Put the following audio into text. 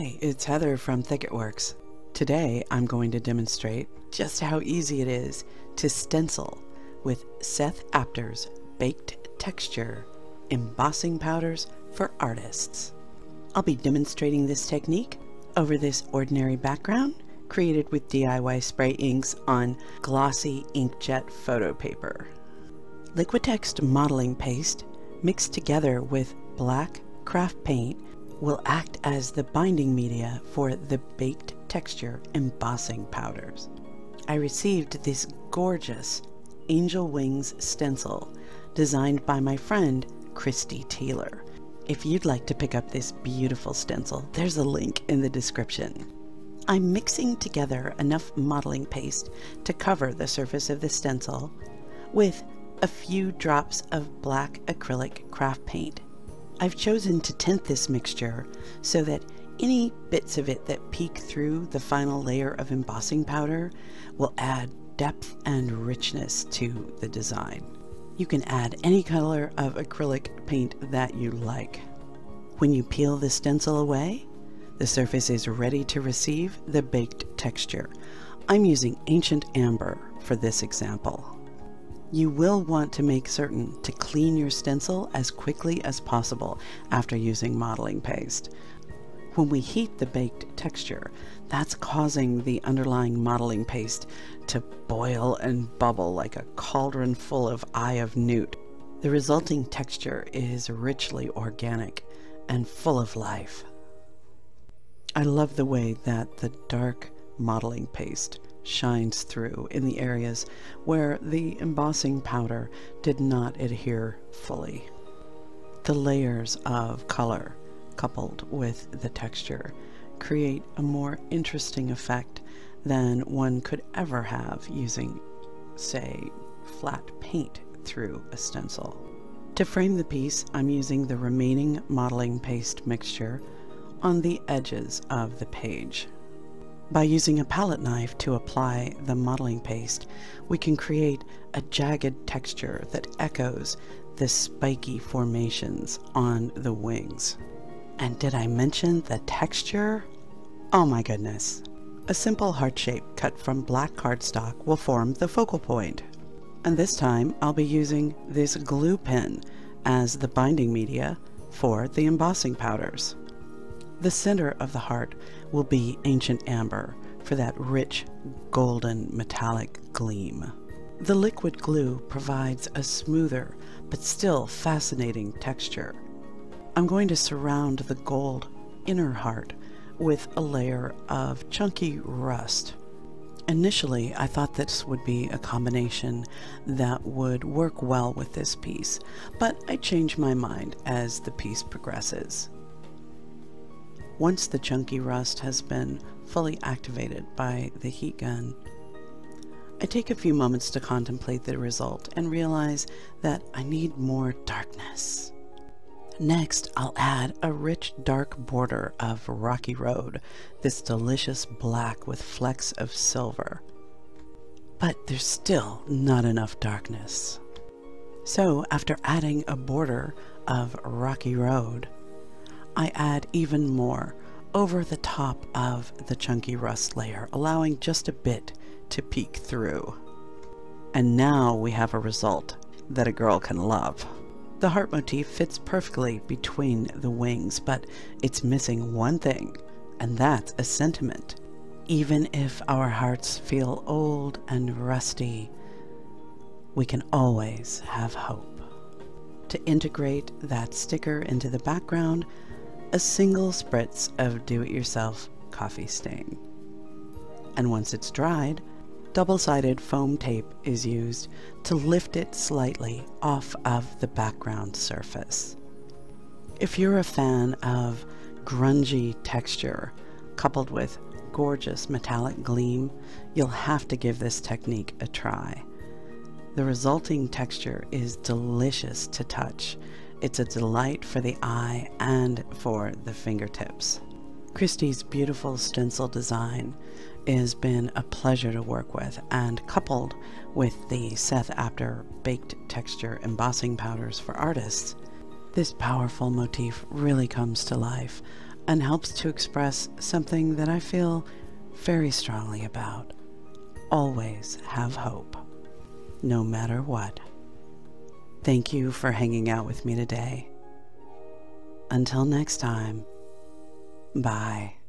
Hi, it's Heather from ThicketWorks. Today I'm going to demonstrate just how easy it is to stencil with Seth Apter's Baked Texture Embossing Powders for Artists. I'll be demonstrating this technique over this ordinary background created with DIY spray inks on glossy inkjet photo paper. Liquitex modeling paste mixed together with black craft paint will act as the binding media for the baked texture embossing powders. I received this gorgeous angel wings stencil designed by my friend Kristie Taylor. If you'd like to pick up this beautiful stencil, there's a link in the description. I'm mixing together enough modeling paste to cover the surface of the stencil with a few drops of black acrylic craft paint I've chosen to tint this mixture so that any bits of it that peek through the final layer of embossing powder will add depth and richness to the design. You can add any color of acrylic paint that you like. When you peel the stencil away, the surface is ready to receive the baked texture. I'm using Ancient Amber for this example. You will want to make certain to clean your stencil as quickly as possible after using modeling paste. When we heat the baked texture, that's causing the underlying modeling paste to boil and bubble like a cauldron full of eye of newt. The resulting texture is richly organic and full of life. I love the way that the dark modeling paste shines through in the areas where the embossing powder did not adhere fully. The layers of color coupled with the texture create a more interesting effect than one could ever have using, say, flat paint through a stencil. To frame the piece, I'm using the remaining modeling paste mixture on the edges of the page. By using a palette knife to apply the modeling paste, we can create a jagged texture that echoes the spiky formations on the wings. And did I mention the texture? Oh my goodness. A simple heart shape cut from black cardstock will form the focal point. And this time I'll be using this glue pen as the binding media for the embossing powders. The center of the heart will be ancient amber for that rich golden metallic gleam. The liquid glue provides a smoother but still fascinating texture. I'm going to surround the gold inner heart with a layer of chunky rust. Initially, I thought this would be a combination that would work well with this piece, but I changed my mind as the piece progresses. Once the chunky rust has been fully activated by the heat gun, I take a few moments to contemplate the result and realize that I need more darkness. Next, I'll add a rich dark border of Rocky Road, this delicious black with flecks of silver. But there's still not enough darkness. So after adding a border of Rocky Road, I add even more over the top of the chunky rust layer, allowing just a bit to peek through. And now we have a result that a girl can love. The heart motif fits perfectly between the wings, but it's missing one thing, and that's a sentiment. Even if our hearts feel old and rusty, we can always have hope. To integrate that sticker into the background, a single spritz of do-it-yourself coffee stain. And once it's dried, double-sided foam tape is used to lift it slightly off of the background surface. If you're a fan of grungy texture coupled with gorgeous metallic gleam, you'll have to give this technique a try. The resulting texture is delicious to touch it's a delight for the eye and for the fingertips. Kristie's beautiful stencil design has been a pleasure to work with, and coupled with the Seth Apter baked texture embossing powders for artists, this powerful motif really comes to life and helps to express something that I feel very strongly about. Always have hope, no matter what. Thank you for hanging out with me today. Until next time, bye.